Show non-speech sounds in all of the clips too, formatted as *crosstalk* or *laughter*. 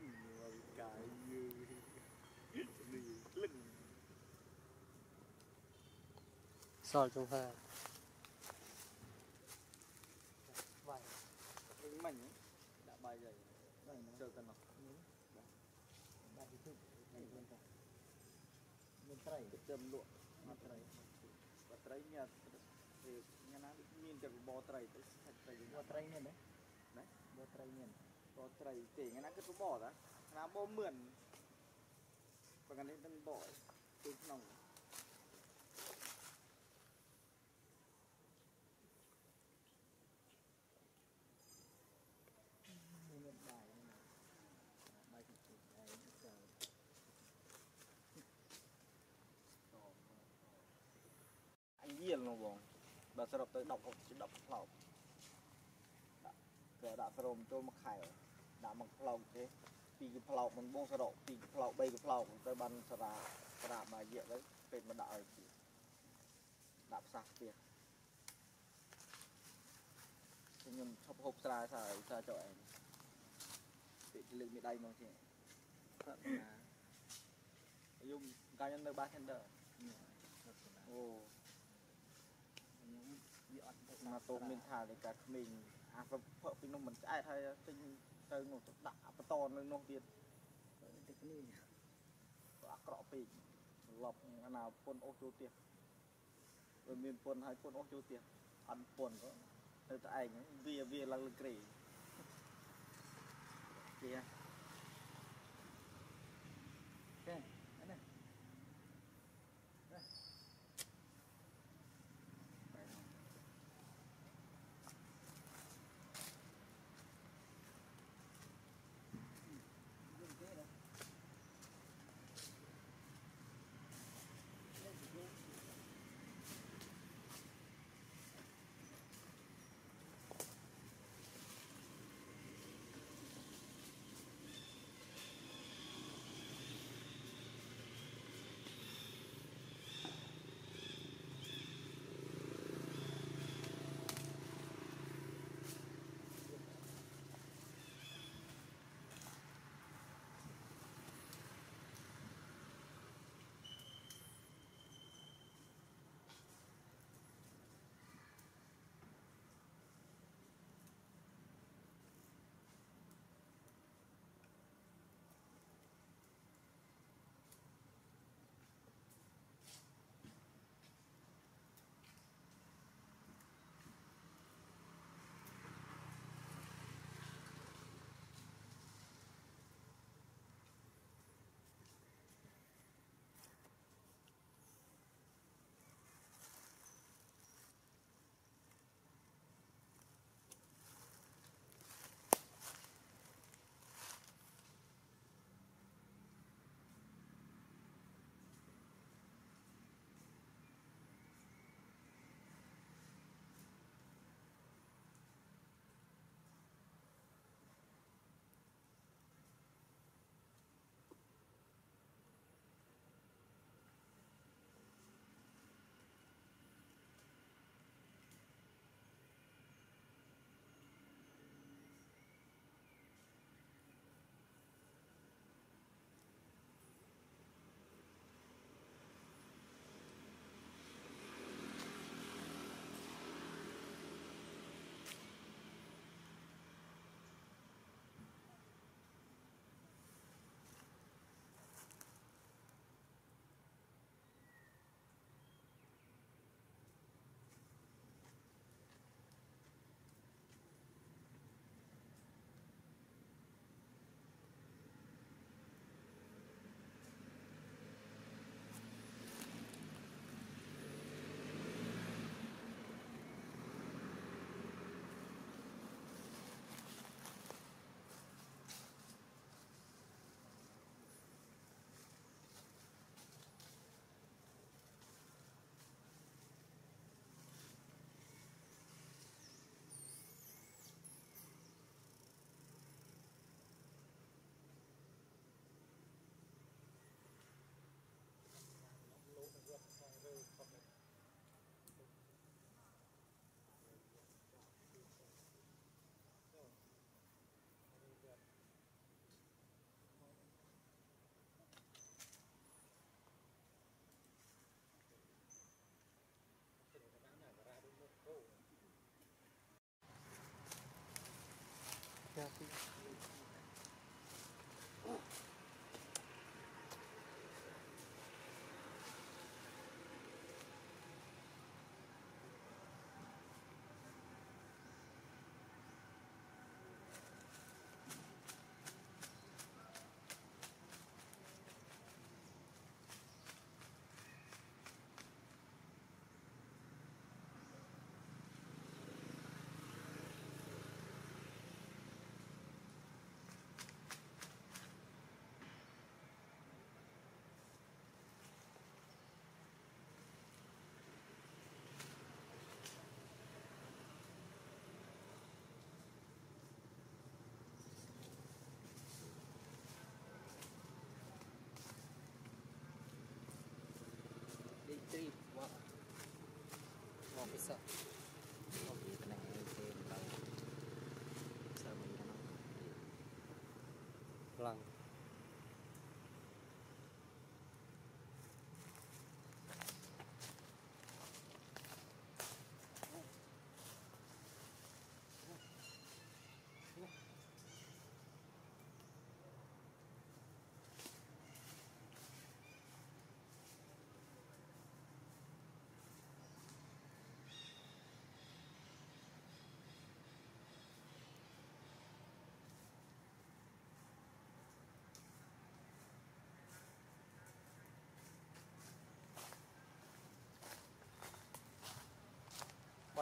lưng rồi cài như đi lưng. Soi trong hơi vậy. Cái mảnh đã bay dày. Chờ cần học bay thì mình dạ. trai cái châm lụa mà trai và trai nhà thì nhà nó nhìn được bò trai bò trai nhìn đấy. Đấy. Bò trai nhìn ก็ไตรเงนะก็ตัวบ่อนะน้ำบ่เหมือนบางอันเป็นบ่อตึกหนองเป็นในะงใอเยี่ยนลงบองแบบสำหรับตัวดอกดอกเปล่าก็ดอกสรมตัวมะไข่ ដាក់មួយផ្លោកទេពីរផ្លោកមិនបងសរុបពីរផ្លោក3ផ្លោកទៅបានសារាសារាបាយៈទៅពេកមកដាក់ឲ្យទៀតដាក់ផ្សះផ្ទះខ្ញុំឈប់ហូបស្រាស្រាស្រាចុះឯងពេកលើកមីដៃមកទេប្រាថ្នាយំកាញ់នៅបាស Tender Nhỏ Thật là អូ Những Bị ọt មកតូមានថានៃការក្មេងអាប្រភពពីនោះមិនឆ្អែតហើយទិញ ទៅនោះទៅដាក់បន្តនៅនោះទៀត Cái này ក៏អាក្រក់ពេកលប់អាណាពុនអូសចូលទៀតបើមានពុនហើយពុនអូសចូលទៀតអត់ពុនក៏ទៅតែឯងវាវាឡើងលើក្រេគេ Cái 해야 돼요.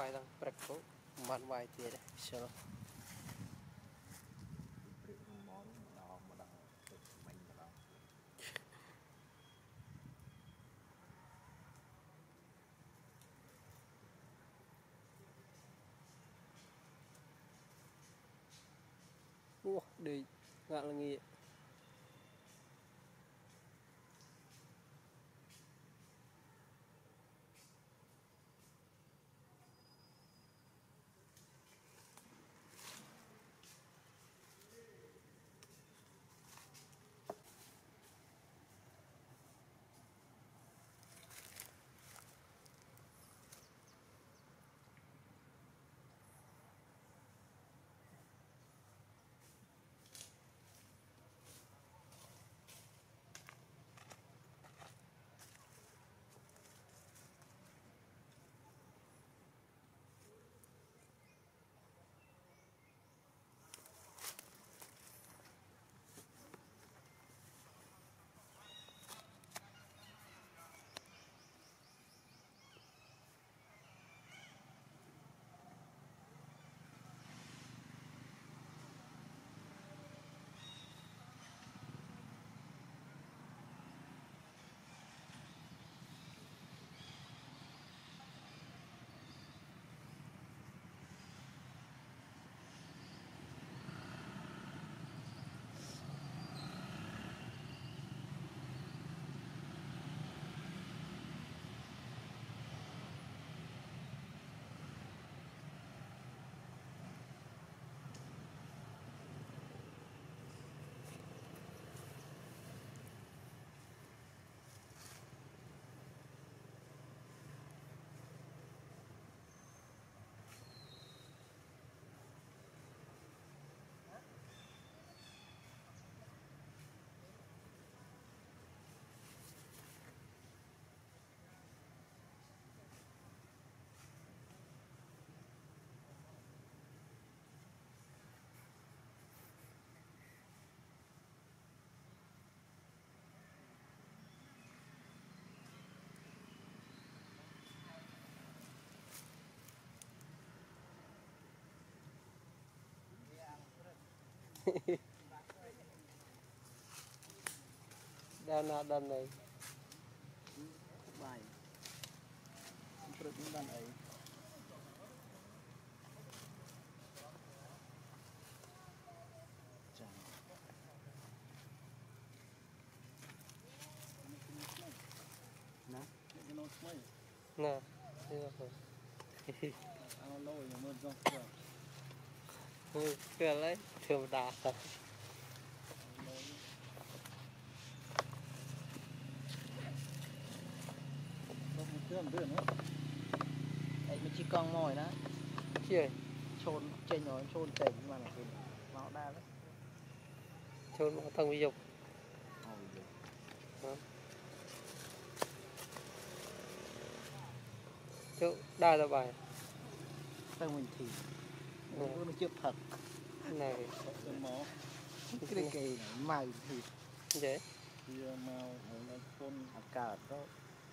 வாய்தான் பிறக்கும் மண் வாய் தேட சரோ Ủa, để ngạn là nghỉ *laughs* đan nào đan này? Bài. Trước cũng đan ấy. Nè. Nè thế là phải ăn *laughs* lâu rồi Cười lấy thường đà Hãy subscribe cho kênh Ghiền Mì Gõ Để không bỏ lỡ những chôn trên nó chôn chảy nhưng mà nó nó đa đấy chôn một thằng bị dục chứ đa là bài thằng mình thì vâng. ừ. mình chưa thật này. Cái kira mai thì Dễ Giờ mau hồi nó con hạt cà đó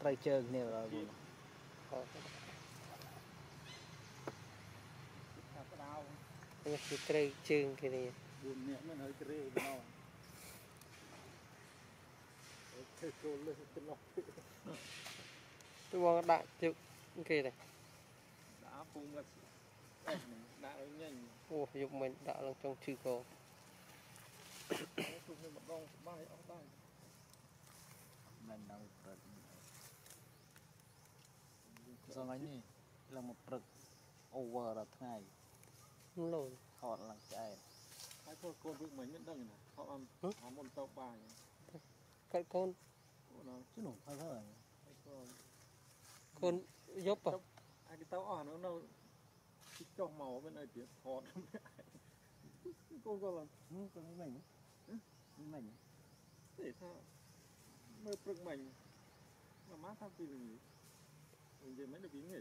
Trai chơi nè rồi bùn Hạt đau Cái gì trai chơi cái này Bùn nhẹ nó hơi trai nó Tôi bỏ đại chịu cái này. Đã phung ra ដងធ្វើគោលលើទៅនោះទៅបងដាក់ជឹកគេដែរដាក់ពុំមកដាក់ឲ្យញ៉ាញ់អូយប់មិញដាក់ឡើងចុងឈឺកទុកនៅម្ដងបាយអស់ដែរមិនដល់ព្រឹកសងនេះឡើងមកព្រឹក over ដល់ថ្ងៃលូនថតឡើងឆ្អែតហើយកូនកូនវិញមិនមិនដឹងណាថតអនអមុនទៅបាយកាត់កូនអូនជនោះហើយហើយកូនកូនយប់ป่ะអាគេទៅអស់នៅនៅ cái trong màu bên này tiếng thọt không ai cô gọi là không có mấy mảnh mấy mảnh để sao mơ prực mảnh mà má sao vì mình mình về mấy đứa bí nghỉ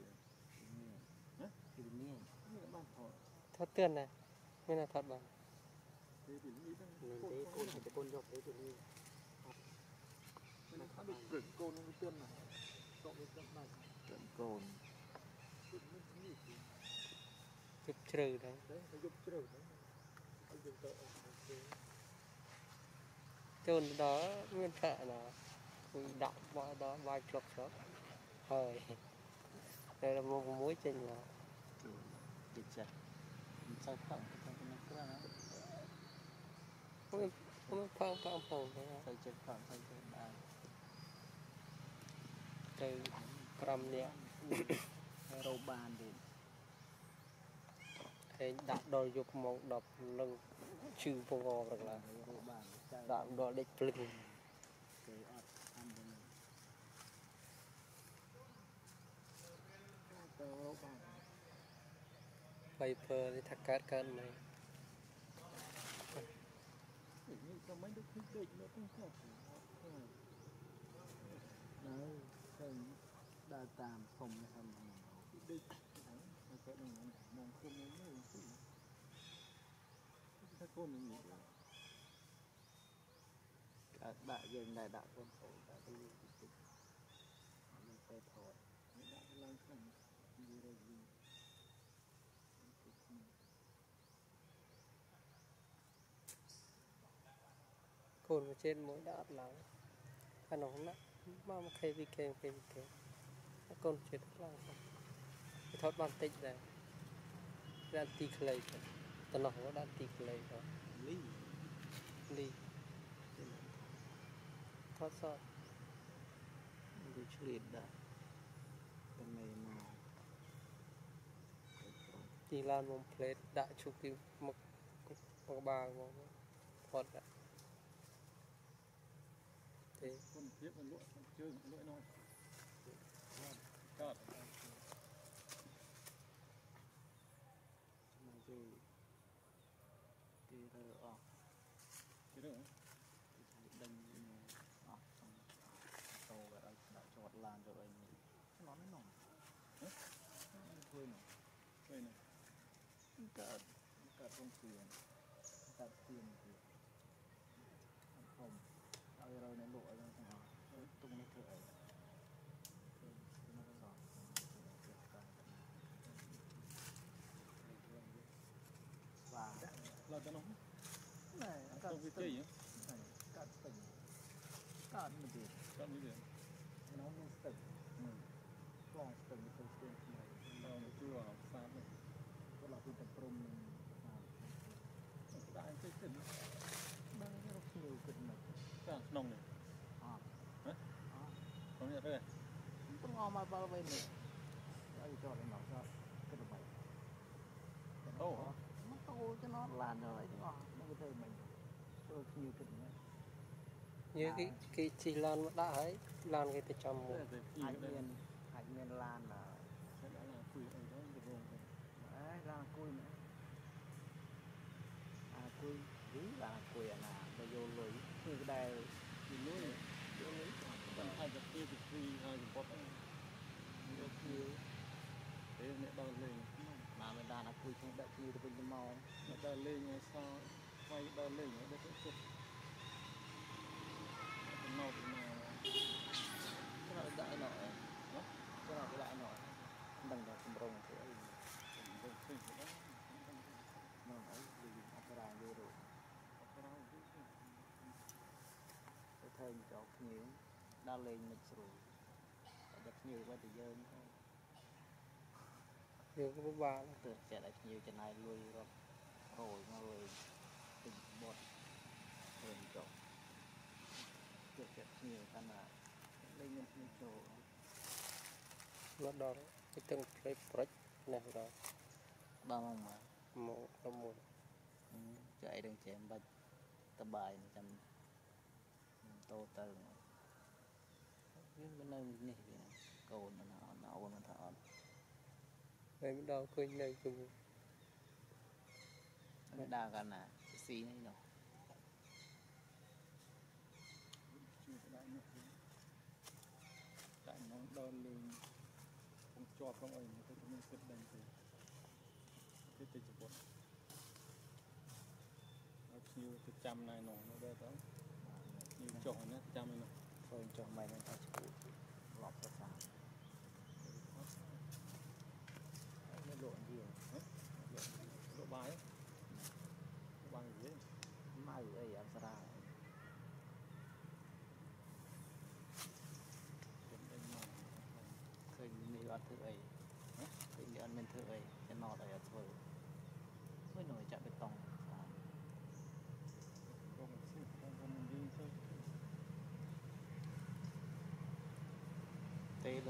thì mình nghe bàn thọt thọt tiền này mới là thọt bằng thế thì nghĩ rằng cái côn phải cái côn dọc đấy thì đi mình đã được prực côn cái tiền này cậu cái tiền này tiền côn Thank you. យកទៅពីនេះមិនថាដូចព្រឹកកូននឹងទឿនណាតោះវាទៅដែរកូនព្រឹកនេះនេះជប់ជ្រៅដែរទៅយប់ជ្រៅទៅឲ្យយើងទៅអស់ទៅចូលដល់មានប្រាក់ណាគួយដាក់មកដល់បាយក្លុកស្រុកហើយតែមកមួយចេញមកចិត្តចាស់មិនសូវខំតែមិនក្រណាមិនមិនផឹងផឹងផឹងទៅសូវចិត្តខំសូវចិត្តបានទៅ5នាក់រោបានទៀត ឯងដាក់ដល់យប់ម៉ោង10លឹងឈឺពងអប្រកឡារោបានចៅដាក់ដល់ដេកភ្លឹងគេអត់អានទៅទៅរកបានបីពើនេះថាកើតកើតមកនេះក៏មិនដូចគឺពេកនៅក្នុងផ្ទះនៅទៅដើរតាមភូមិហ្នឹងដេក 빼놓는 몸꿈을 모으고 자꾸 mình nghĩ được các bạn dừng lại trên mỗi đã lắng anh nó không nặng. Mà mà khi bị kèm khi bị kèm cồn chết lắng không ថតបានតិចដែរដាក់ទីខ្លីទៅតំណោះដាក់ទីខ្លីទៅ លី លីថតសត វាឆ្លៀតដែរតែមេមក ទីឡានមកផ្លេតដាក់ឈុកទីមុខមកក្បាលមកថតដាក់ទេ គុណភាពมันលក់ជើងលក់នោះកើត កើតកើតរងព្រៀងកើតព្រៀងទៀតអត់ធំឲ្យរយនៅលក់អីហ្នឹងទាំងអស់ទុំនេះធ្វើអីធ្វើមកសោះបាទ ឡើយទៅនោះ ណែ ទៅ កើត វា ស្ទឹ ជ័ ង យ កើតស្ទឹងកើតមកទៀត កើតនេះវា nó mới tự mình qua từng cái câu chuyện này ដល់ជួសាបនេះ có là cái tập trung mình làm ដាក់ទៅទៅ đang rất nhiều kinh mạch ចាក្នុងនេះ à ក្នុងនេះទៅ nó ngon mà bao bên này đây cho nó ra cái đồ mày Ồ. nó to cho nó lan ra lại nó nó có thể mình rất nhiều kinh mạch យើគេគេជិះឡានមកដាក់ហើយឡានគេទៅចំមកតែពី hạnh នេះ miền hạnh miền lan là តែដាក់ឡាគួយអីទៅទៅរងទៅ đấy ra cùi nữa à គួយយូរបានគួយអាណាទៅយកលុយគឺ ដែលពីមួយបន្ថែមតែពីពីហើយចំពោះយកគៀវពេលអ្នកដើរលេងមកមិនដានអាគួយខាងដាក់គៀវទៅវិញទៅមកអ្នកដើរលេងហើយសោវាយដើរលេងហើយដាក់ចិត្តចំណោទមកក្រោយដាក់ណោណាក្រោយដាក់ណោដឹងតែកម្រងធ្វើអីកម្រងធ្វើទៅ ទៅធ្វើចោលភ្ញៀវដល់លេងមិនស្រួលតែភ្ញៀវក៏ទៅយើងទៅយើងក៏ពិបាកទើបចាក់ឲ្យភ្ញៀវចំណាយលុយរត់រយមកលេងទិញបត់ធ្វើចោលទើបចាក់ភ្ញៀវកាន់ណាលេងមិនភ្ញៀវចូលមកដល់ទៅទាំងផ្លេប្រិចនេះដល់ដល់មកមកមកដល់មួយចៃដឹងចាំបាច់តបាយចាំ total benar ni kau nó nak awak nó thở đây bắt đầu khơi này cùng. Đa gần à xí này nó tại nó đơn lên không cho không ảnh nó chúng mình xếp đành thì cái tình chụp nó chiêu cái trăm này nó nó đây đó. យើងចុះនេះចាំនេះឃើញចុះមិនហ្នឹងថាឈ្មោះ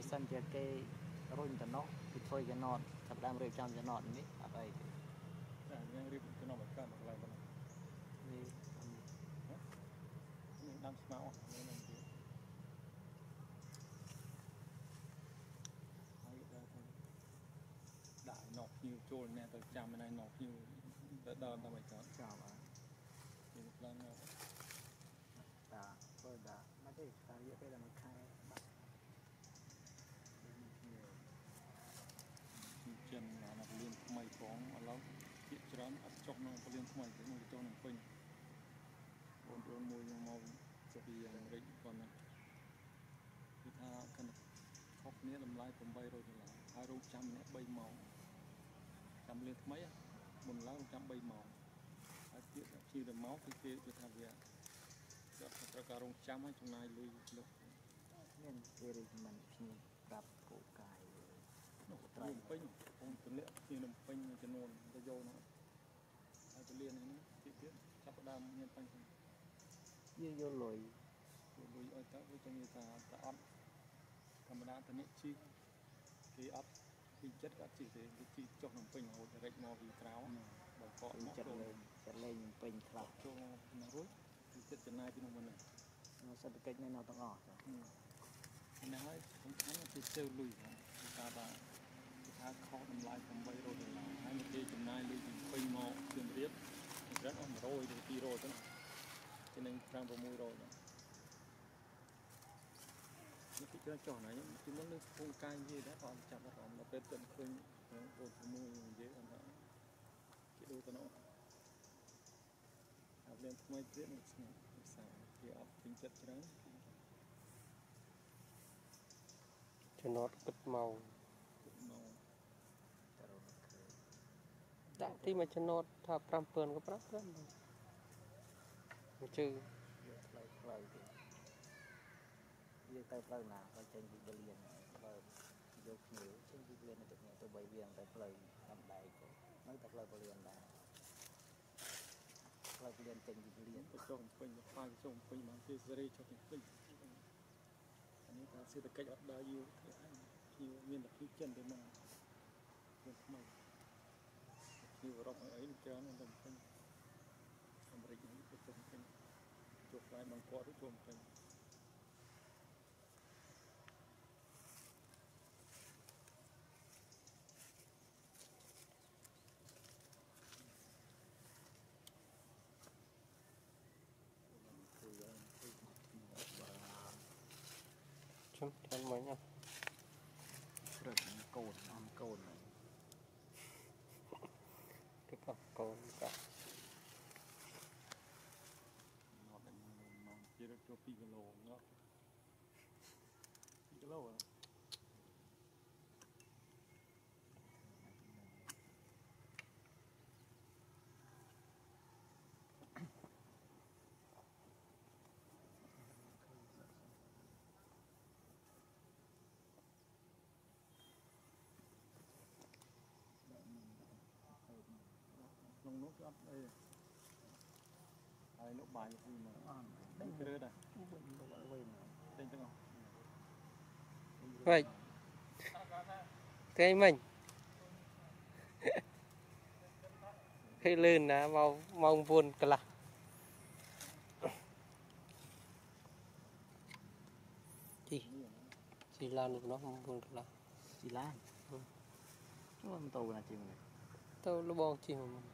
បើសិនជាគេរុញតំណោះគឺធ្វើចំណត់ចាប់ដើមរៀបចំចំណត់នេះអត់អីទេតែយើងរៀបចំណត់មកកើតមកកន្លែងប៉ុណ្ណានេះនេះដាំស្មៅអស់នេះនឹងទៀតហើយដល់ទៅដាក់ណោះភ្នៀវចូលអ្នកទៅចាំណែណោះភ្នៀវទៅដល់ដើម្បីចោលចោលបាននេះខ្លាំងណាស់ nó có liên mày cái người cho nó phình bốn đôi môi nhưng màu sẽ bị rịnh còn này thì tha cần khóc nế làm lại cũng bay rồi thì là hai râu trăm nế bay màu trăm liên mấy á một lá trăm bay màu hai tiết chi là máu thì kia cho tha về đặt ra cả rong trăm hay trong này lui lúc មានគេរីកមិនភ្ញៀវប្រាប់គោកាយ nó có nằm pin không tuần lệ thì nằm pin cho nôn cho vô nó hai cái liên này nó tiết tiết chắc đam nhân pin យើងយកលុយ rồi lui ở tới với trong người ta ta ấp cầm đá ta nét chi thì ấp thì chất ấp chỉ thì cái chi cho nằm pin hồi rạch mò vì tráo bởi cọ គឺ móc ចិត្ត rồi លេងចិត្តលេងពេញខ្លះ cho nó rút thì chất chân này thì nó mình này សេដ្ឋកិច្ចនៅនៅទាំងអស់ចា nó hơi không thắng thì tiêu lùi người ta ta người ta khó nằm lại không bay rồi là hai một cái chân này lùi thì pin mò tiền riết rất ông rồi thì đi rồi đó cho nên đang vào môi rồi đó những cái chơi trò này chỉ muốn lên khung cai gì đó còn chạm vào mà bên tận khơi rồi môi dễ còn đó cái đôi tao nó học lên mấy tiết một sáng một sáng thì học tính chất cho đấy ចំណត់គិតមក nó ទៅរកឃើញ ដាក់ទីមួយចំណត់ថា5ពឿនក៏ប្រាប់ទៅមកជឿយកផ្លូវផ្លូវទៀតយើងទៅផ្លូវណាក៏ចេញពីបលៀនផ្លូវយកភ្ញៀវចេញពីបលៀនទៅគ្នាទៅបីវាងទៅផ្លូវតាមដៃទៅនៅតែផ្លូវបលៀនដែរផ្លូវបលៀនចេញពីបលៀន cái trồng pin cái khoai trồng pin mà cái dây cho cái pin anh ấy ta sẽ được cách ở đây yêu thì anh yêu miền được cái chân để mà miền mày yêu rộng ở ấy cho nó đồng pin làm rịch những cái trồng pin chụp lại bằng cọ cái trồng pin ខ្ញុំចាំមិ ពីអឺរ៉ុបអីច្រើនទៅពេញអាមេរិកនេះទៅពេញពេញជួបផ្លែបង្កត់ទៅជួបពេញជុំទាំងមួយណាព្រឹកកូនអំកូនហ្នឹង con con con nó chỉ được cho pi cái lô nó pi cái lô rồi នុងនោះគឺអត់អីហើយលោកបាយពីមកអស់ដេញគ្រឿដែរវិញលោកអត់វិញដេញទាំងអស់វិញថ្ងៃមិញពេលលឿនណាមកម៉ោង9កន្លះជីជីឡាននោះនោះម៉ោង9កន្លះជីឡានអូមិនតូណាជីមកទៅលបងជីមក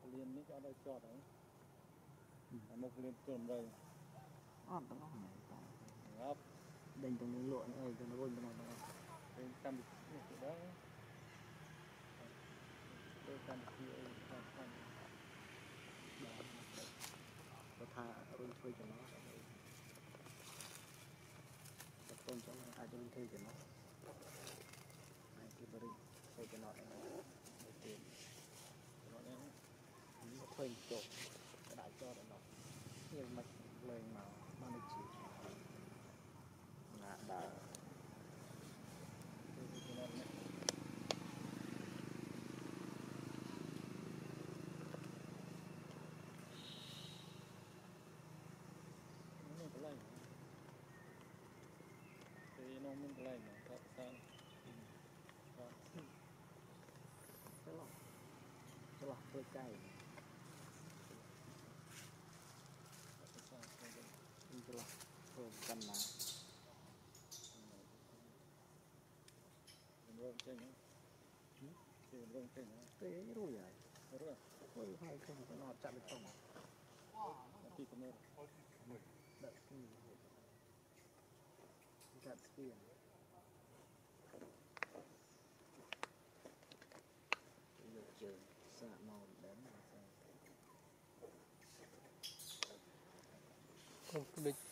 ពលាននេះក៏អត់ឲ្យ ចតហ្នឹងអាមុខលៀនទល់រើអត់ទាំងអស់ហ្នឹងអត់ដេញទាំងនឹងលក់អីទាំងរួញទាំងអស់ទាំងអស់ពេលកម្មវិធីនេះដែរពេលកម្មវិធីអីខ្លះខ្លះបើថារួញធ្វើចំណោះទៅចំណោះអាចរួញធ្វើចំណោះ khơi cái đại cho để nó nhiều mạch lên mà mà nó chỉ ngã đã thì nó mình lại mà, thật sang đó cái lọc. Cái lọc hơi cay. luôn căn lá rộng trên nữa thì rộng trên nữa cái ấy vậy rồi rồi hai không nó chặt được không à thì không được đợi cái chặt kia chờ xạ màu đến không được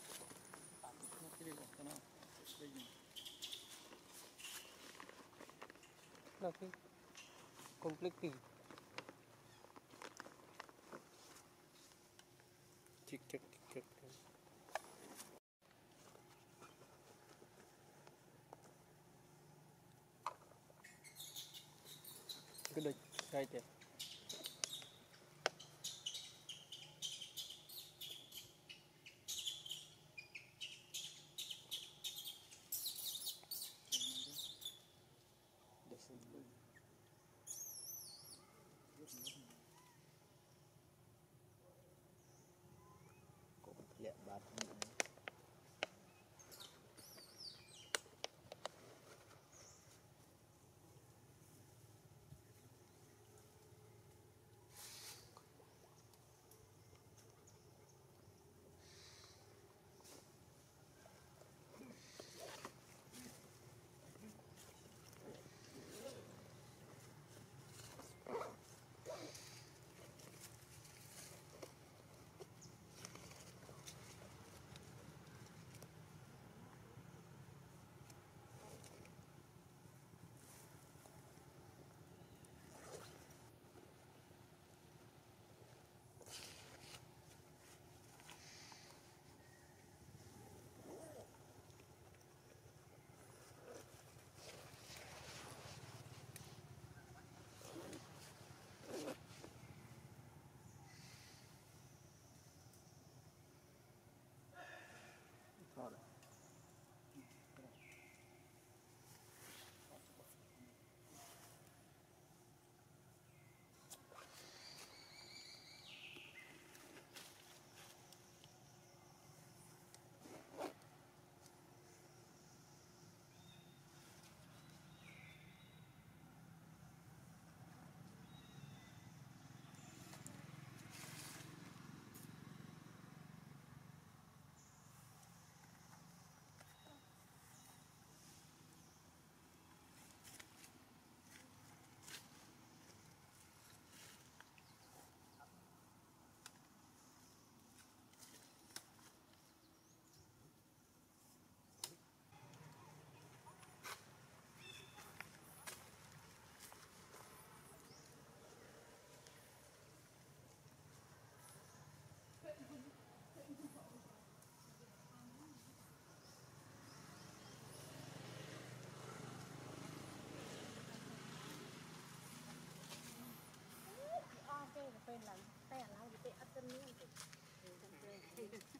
natin completely tik Good right there. kids.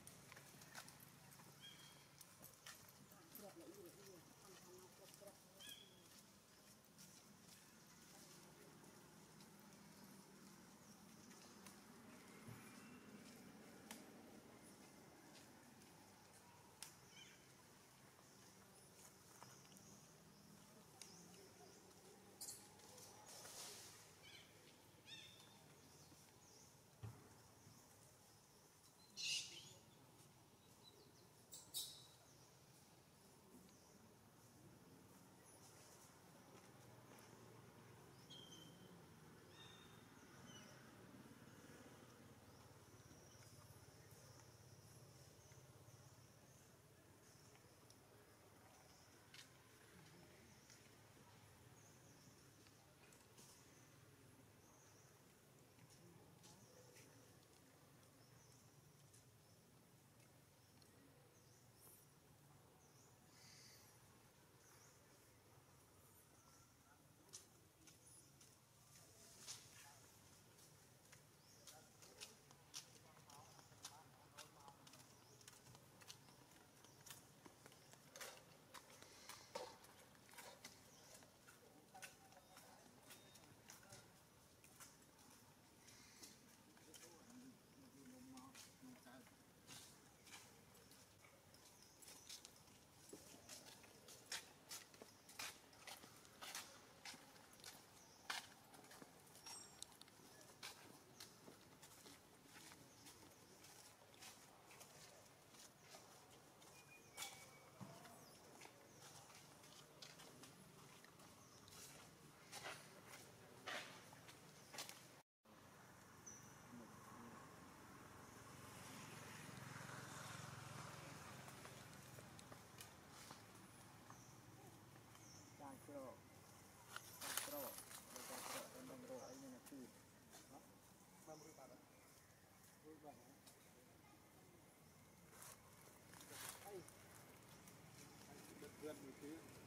too.